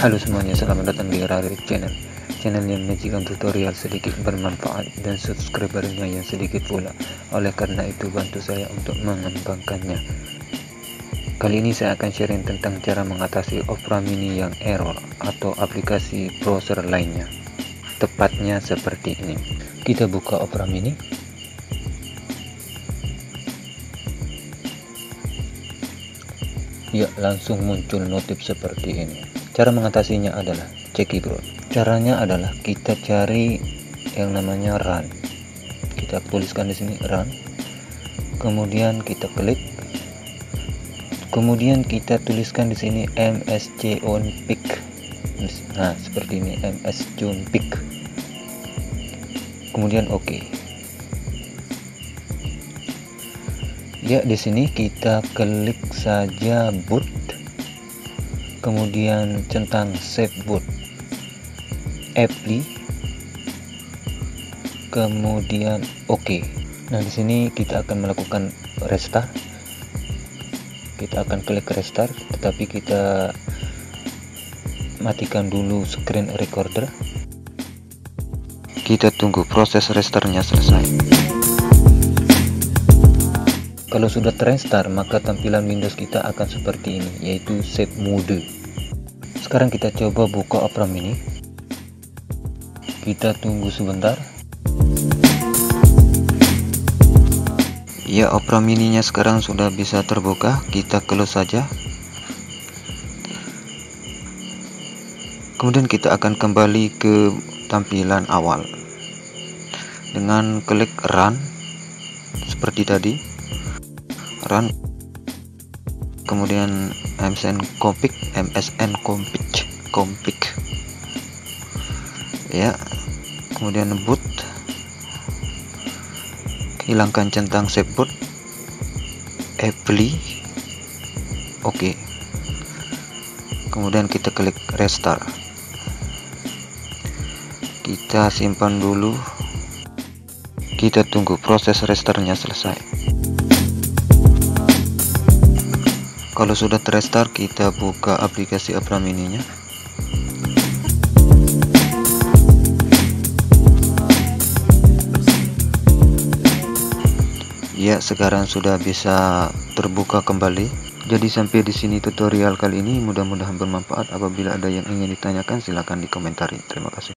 Halo semuanya, selamat datang di Rari Channel. Channel yang menyajikan tutorial sedikit bermanfaat dan subscribernya yang sedikit pula. Oleh karena itu bantu saya untuk mengembangkannya. Kali ini saya akan sharing tentang cara mengatasi Opera Mini yang error atau aplikasi browser lainnya. Tepatnya seperti ini. Kita buka Opera Mini. Ya langsung muncul notif seperti ini Cara mengatasinya adalah ceki bro. Caranya adalah kita cari yang namanya run. Kita tuliskan di sini run. Kemudian kita klik. Kemudian kita tuliskan di sini MSC on pick. Nah, seperti ini MSC on pick. Kemudian oke. Okay. Ya, di sini kita klik saja boot kemudian centang save boot. Apply kemudian oke. Okay. nah di sini kita akan melakukan restart. Kita akan klik restart tetapi kita matikan dulu screen recorder. Kita tunggu proses restartnya selesai kalau sudah terrestart, maka tampilan Windows kita akan seperti ini, yaitu save mode. Sekarang kita coba buka Opera Mini. Kita tunggu sebentar. Ya, Opera Mininya sekarang sudah bisa terbuka. Kita close saja. Kemudian kita akan kembali ke tampilan awal dengan klik run seperti tadi run kemudian MSN config MSN config config ya kemudian boot hilangkan centang save boot apply oke. Okay. kemudian kita klik restart. Kita simpan dulu. Kita tunggu proses restartnya selesai kalau sudah terrestart kita buka aplikasi Opera Mini-nya ya sekarang sudah bisa terbuka kembali. Jadi sampai di sini tutorial kali ini mudah-mudahan bermanfaat. Apabila ada yang ingin ditanyakan silahkan dikomentari terima kasih